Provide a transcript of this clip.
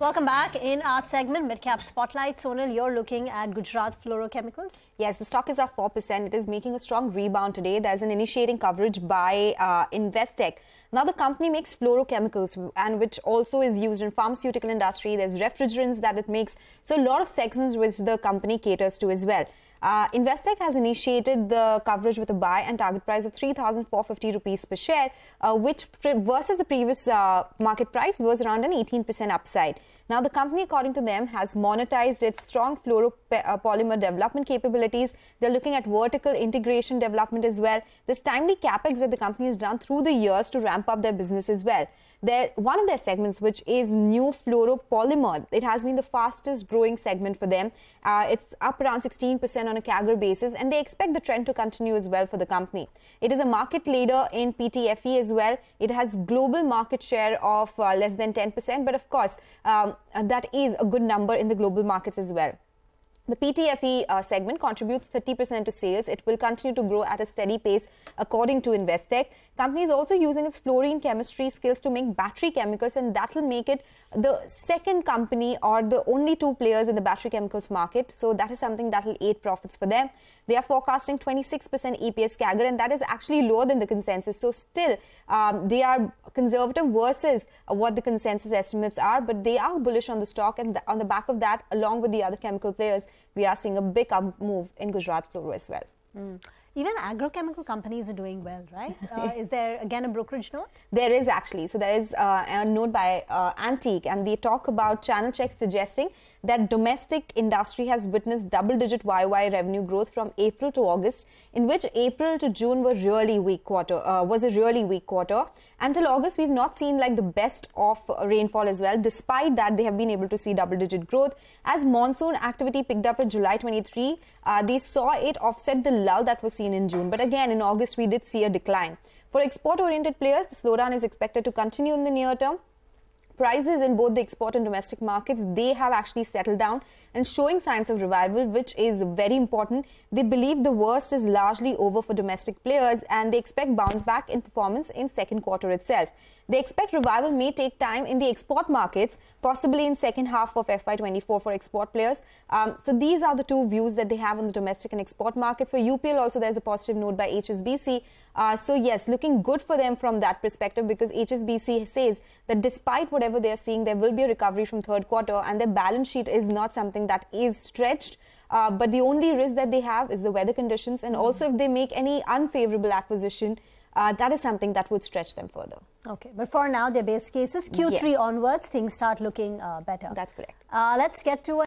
Welcome back. In our segment, Midcap Spotlight, Sonal, you're looking at Gujarat Fluorochemicals. Yes, the stock is up 4%. It is making a strong rebound today. There's an initiating coverage by uh, Investec. Now, the company makes fluorochemicals and which also is used in pharmaceutical industry. There's refrigerants that it makes. So, a lot of segments which the company caters to as well. Uh, Investec has initiated the coverage with a buy and target price of 3,450 rupees per share, uh, which versus the previous uh, market price was around an 18% upside. Now, the company, according to them, has monetized its strong fluoropolymer development capabilities. They're looking at vertical integration development as well. This timely capex that the company has done through the years to ramp up their business as well. Their, one of their segments, which is new fluoropolymer, it has been the fastest growing segment for them. Uh, it's up around 16% on a CAGR basis, and they expect the trend to continue as well for the company. It is a market leader in PTFE as well. It has global market share of uh, less than 10%, but of course, um, Uh, that is a good number in the global markets as well. The PTFE uh, segment contributes 30% to sales. It will continue to grow at a steady pace according to Investec. Company is also using its fluorine chemistry skills to make battery chemicals and that will make it the second company or the only two players in the battery chemicals market. So that is something that will aid profits for them. They are forecasting 26% EPS CAGR and that is actually lower than the consensus. So still um, they are conservative versus what the consensus estimates are, but they are bullish on the stock and on the back of that, along with the other chemical players, we are seeing a big up move in Gujarat Fluoro as well. Mm. Even agrochemical companies are doing well, right? Uh, is there again a brokerage note? There is actually. So there is uh, a note by uh, Antique, and they talk about channel checks suggesting that domestic industry has witnessed double-digit YY revenue growth from April to August, in which April to June were really weak quarter uh, was a really weak quarter. Until August, we've not seen like the best of rainfall as well. Despite that, they have been able to see double-digit growth as monsoon activity picked up in July 23. Uh, they saw it offset the lull that was seen in June, but again in August we did see a decline. For export-oriented players, the slowdown is expected to continue in the near term prices in both the export and domestic markets they have actually settled down and showing signs of revival which is very important they believe the worst is largely over for domestic players and they expect bounce back in performance in second quarter itself they expect revival may take time in the export markets, possibly in second half of FY24 for export players. Um, so these are the two views that they have on the domestic and export markets. For UPL also there's a positive note by HSBC. Uh, so yes, looking good for them from that perspective because HSBC says that despite whatever they're seeing, there will be a recovery from third quarter and their balance sheet is not something that is stretched. Uh, but the only risk that they have is the weather conditions and also if they make any unfavorable acquisition, uh, that is something that would stretch them further. Okay, but for now, their base cases Q3 yes. onwards, things start looking uh, better. That's correct. Uh, let's get to